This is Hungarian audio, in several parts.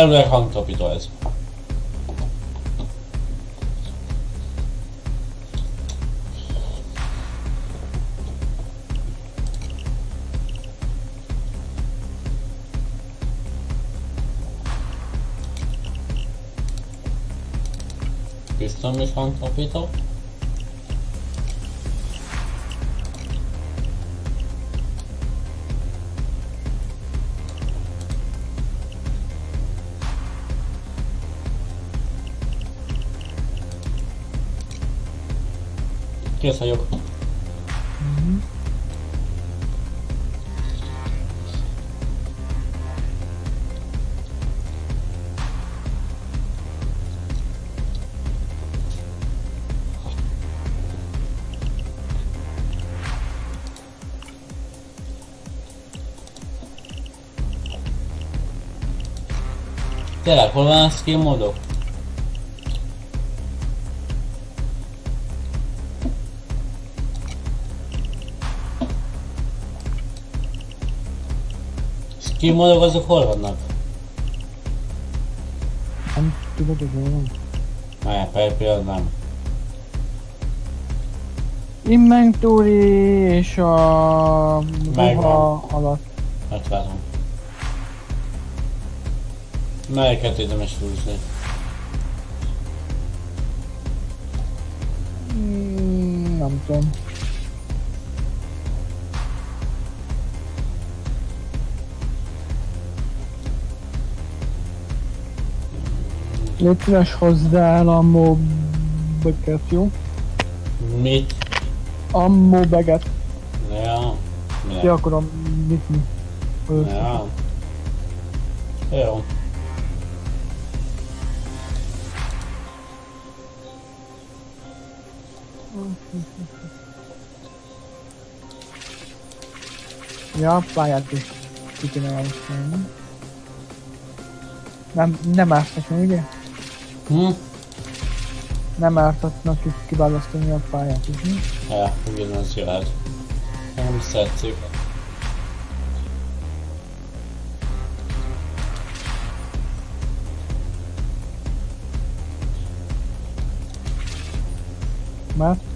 einem der Account, glaube ich, da ist. Gestern mit Handkapitel. Kész vagyok. Tényleg, hol van a skill módok? Skill módok azok hol vannak? Nem tudod, hogy hol van. Ne, per pillanat nem. Inventory és a Megvan. alatt. Megvárom. Melyiket érdemes húzni? Mm, nem tudom. Légy szíves hozzá el a mobeget, jó? Mit? A mobeget. Ja. Ki Mi? akarom nyitni. Ja. Jó. Ja, pályát is ki kéne. Nem, nem ártatna, ugye? Hm? Nem ártatnak itt kiválasztani a pályát is, mi? Ja, ugyanaz jöhet. Nem tetszik. Mert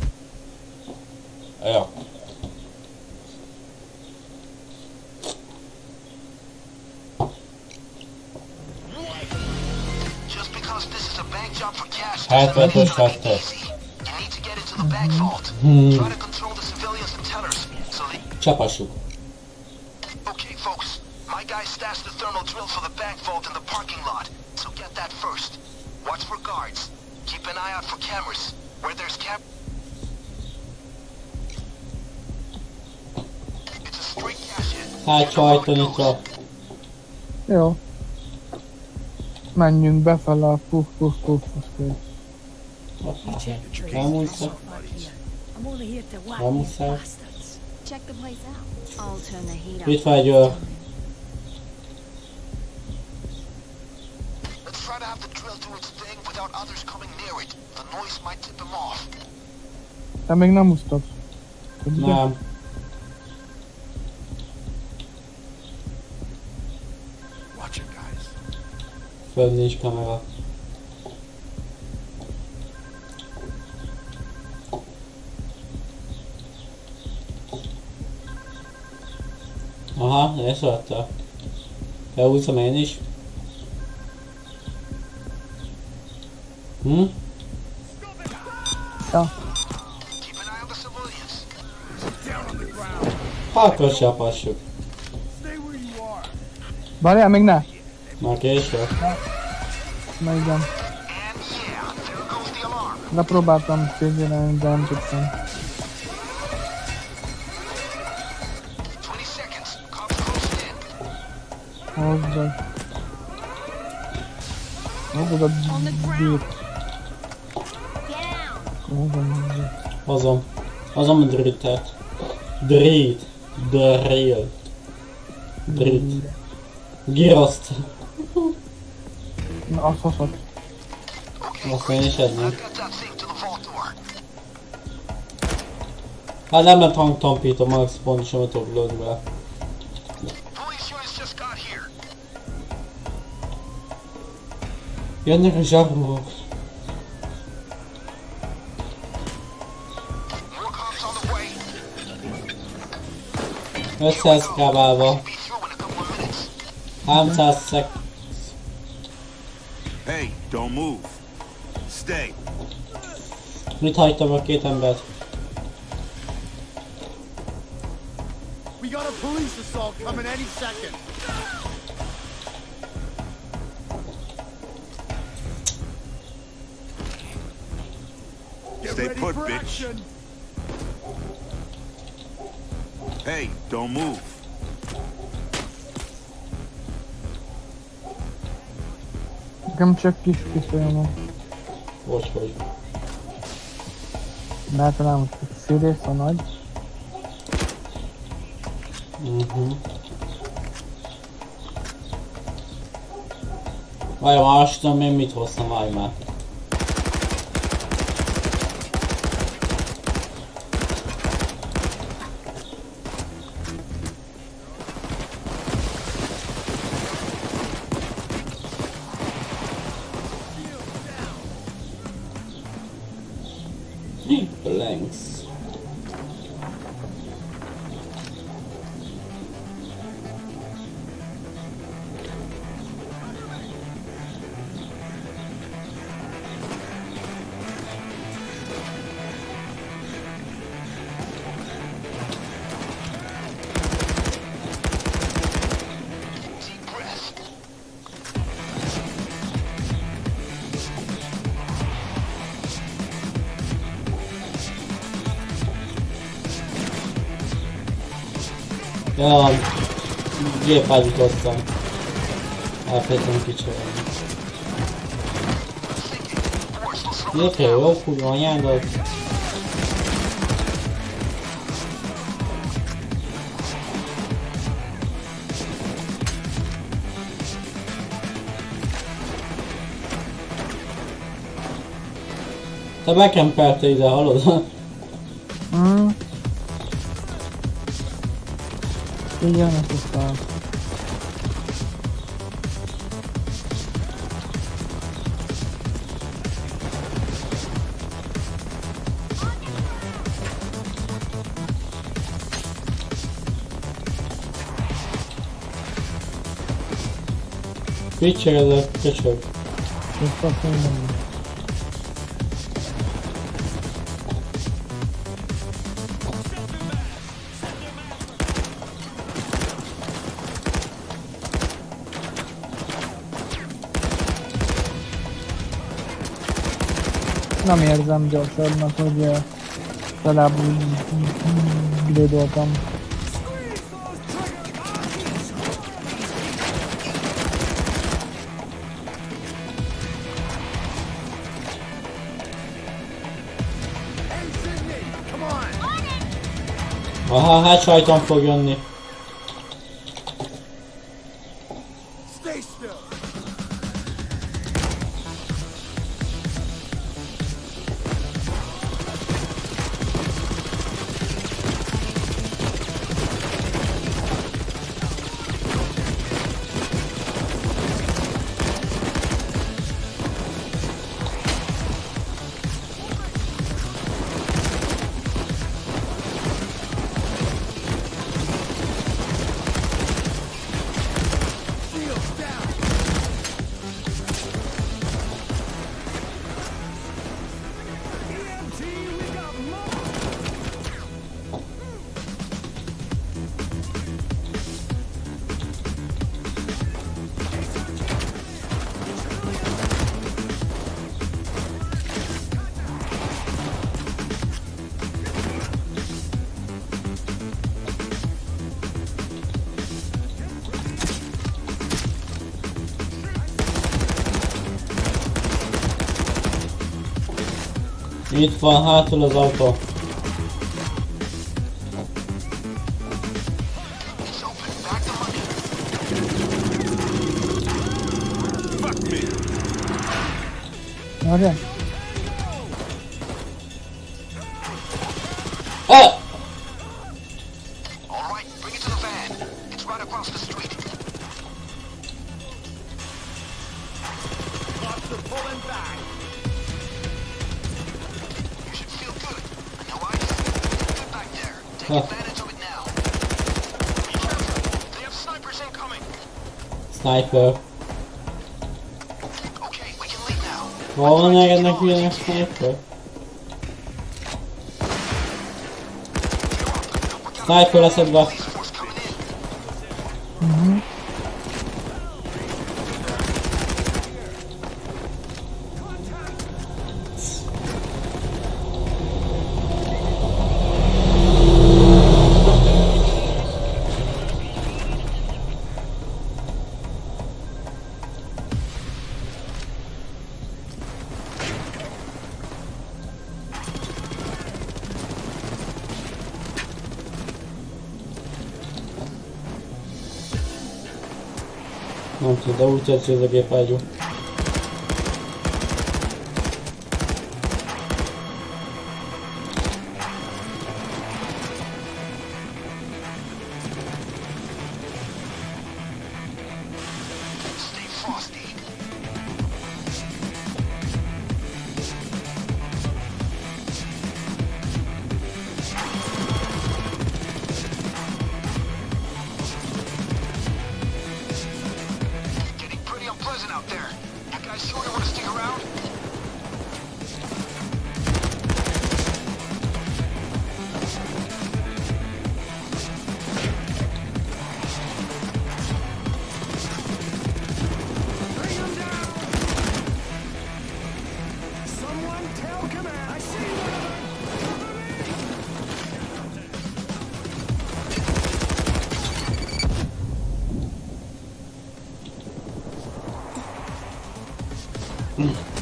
control the civilians and tellers. So they... Csapassuk. Okay, folks. My guy stashed the thermal drill for the bank vault in the parking lot. So get that first. Watch for guards. Keep an eye out for cameras. Where there's cam... It's a straight cash in. Hát csajtonitra. jó. Menjünk befele a puff puff puff puff. Nem úgy szak. I'm only here to whack Vamos these a- bastards. Check the place out. I'll turn the heat up. Itt vagy ö, Let's try to have the drill do its thing without others coming near it. The noise might tip him off. Te még nem úsztad. Ugye? Föl nincs kamera. Aha, leszólta. Felhúzom én is. Hm? Ja. Civilians. Akkor csapassuk. Várjál, még ne! Már késő. Na igen. Alarm. Lepróbáltam figyelni, de nem tudtam. 20 seconds. Cops closing in. Hozzá. Hozzad a hozzá. Hozom. Hozom a drittet. Drit. Drill. Drit. Giroszt. Na, azt hozhat. Okay, Azt én is I've adnám. got that thing to the vault door. Hát nem lett hangtompító, max pontosan a tudok lőni vele. Police units just got here. Jönnek a zsarnok. More cops on don't move. Stay. Mit hagytam a két embert? We got a police assault coming any second. Stay put, bitch. Hey, don't move. Nekem csak kis pisztolyom. Bocs, hogy. De általában csak szírész a nagy. Mhm. Várj, már azt tudom én mit hoztam, várj már. Ja, kicsolni. Force will slow Miért kell jó kurva anyádat? Te bekempelte ide, hallod? Mm. Igen, ez is a... Kicsigedek, köcsög. Biztos minden. Nem érzem gyorsabbnak, hogy legalább on. Aha, hát sajtom fog jönni. Itt van hátul az autó. Várjál. Back. Sniper. Hol van ennek ilyen sniper? Sniper leszedve. Police Nem tudom, de úgy tetszik 嗯。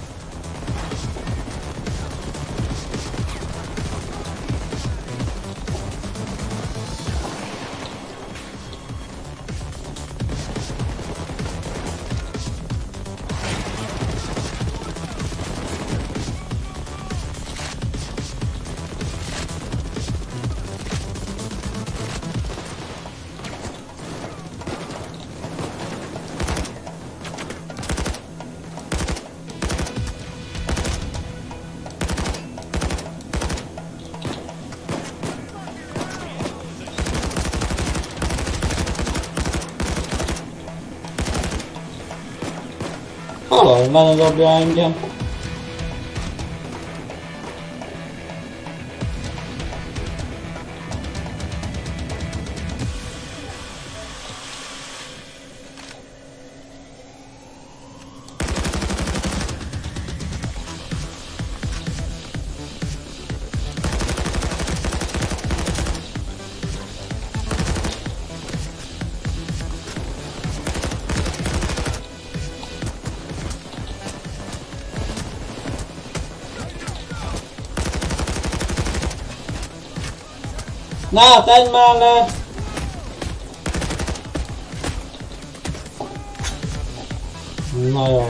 Hello, My name is Blind. Na, tedd már le! Na jó.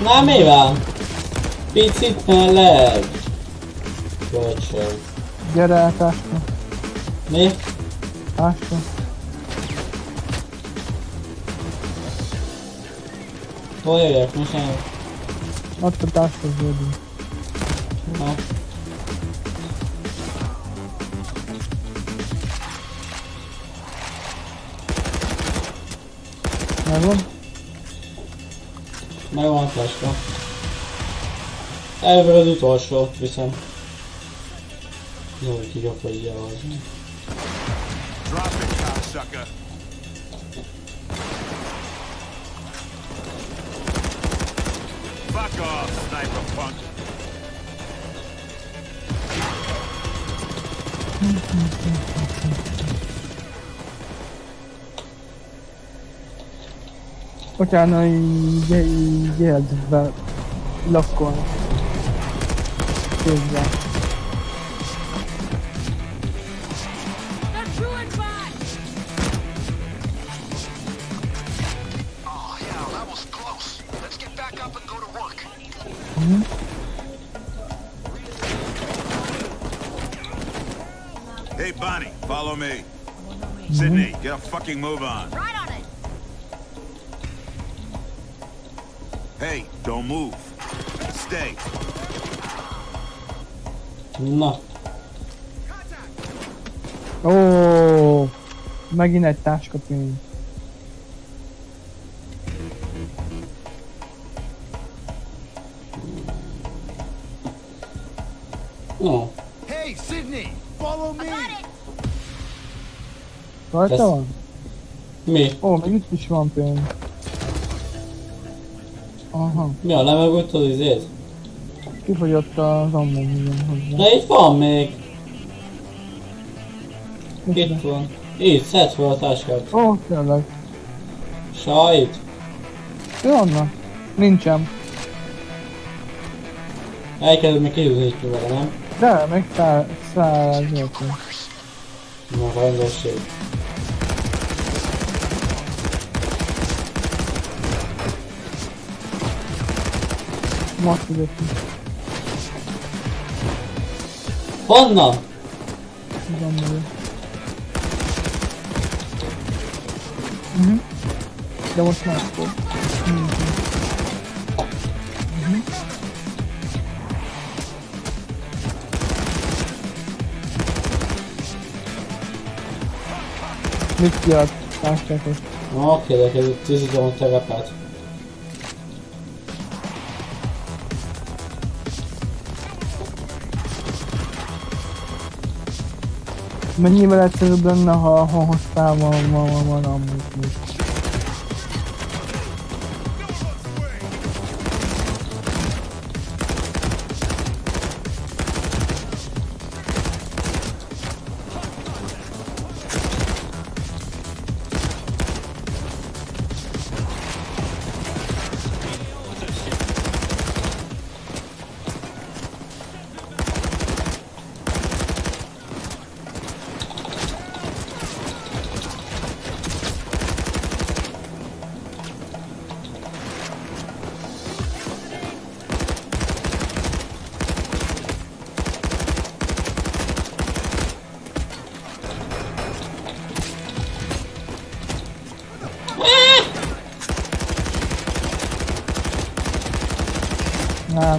Na mi van? Picit meleg. Köcsög. Gyere el, táska. Mi? Táska. Hol jöjjek? Most nem. Ott a táska zöldű. Na. Megvan? Megvan a flaska. Ebből az utolsó viszem. Drop it, cocksucker. Fuck off, sniper punk. Poczekaj, no i gdzie, gdzie. Lock one. Yeah. Fucking move on. Right on it. Hey, don't move. Stay. Na, Ó, megint egy táskapény. no. Hey, Sydney, follow me. Rajta van? Mi? Ó, még itt is van pénz. Aha, Mi a lemegült az izét? kifogyott az ammó hozzá. Na itt van még. Itt Micsoda? van. Itt, szedd fel a táskát. Ó, tényleg. Sajt. Mi vannak? Nincsen. Elkezded még kihúzni vele, nem? De, meg száll, száll zöltő. Na, rendesség. Most fizetni. Honnan? Az ammó. Mhm. De most már akkor. Mit kiad? Társákos. Na, oké, de kezdett tisztítom a terepet. Mennyivel egyszerűbb lenne, ha, ha hoztál van, van, van, van amúgy még. Nem tudom,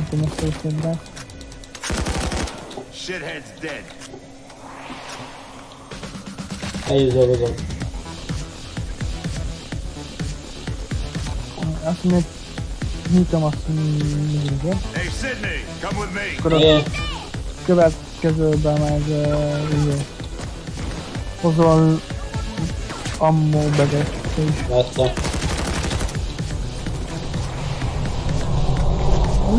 hogy történt, de... Shithead's dead. Dolgozom. Azt még nyitom azt mindig, Hey, Sydney, come with me. Akkor a Én, következőben meg uh, ugye, hozol ammó beget is.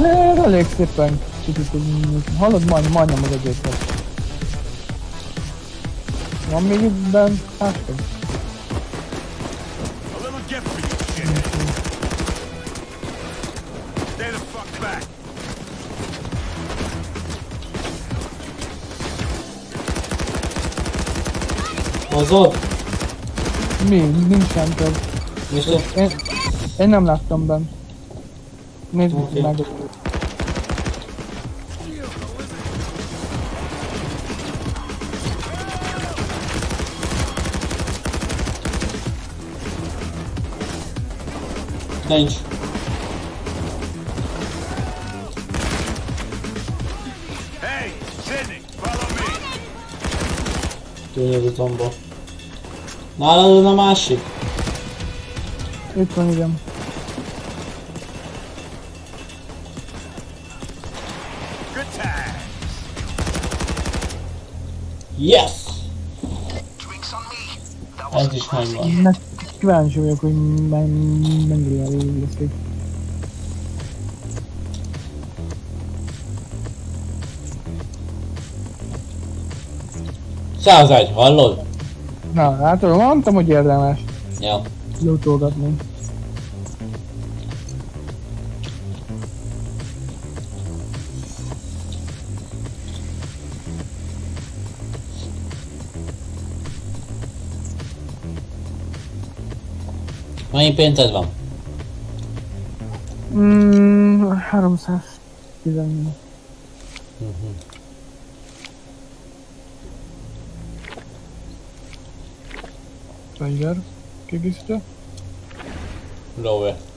De elég szépen nyit- hallod, majd, majdnem az egészet. Van még itt bent táska? A little gift for you, shithead. Stay the fuck back. Hozod? Mi? Nincsen több. Én, én nem láttam bent. Nézd Oké. meg. Nincs. Hey, Sydney, follow me. Tűnj az utamba. Nálad van a másik? Itt van, Yes! Drinks on me. That was Ez is megvan. Meg kíváncsi vagyok, hogy men- mennyire elég lesz itt. Százegy, hallod? Na, látod, mondtam, hogy érdemes Ja. lutolgatni. Mai pentez v-am. Mm, harom ¿qué quisiste? Lo veo.